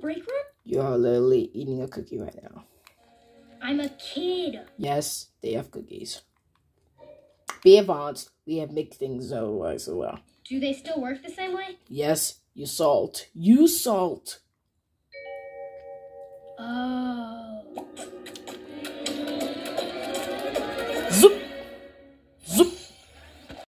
break room? You are literally eating a cookie right now. I'm a kid. Yes, they have cookies. Be advanced, we have mixed things otherwise uh, as well. Do they still work the same way? Yes, you salt. You salt. Oh. Zoop.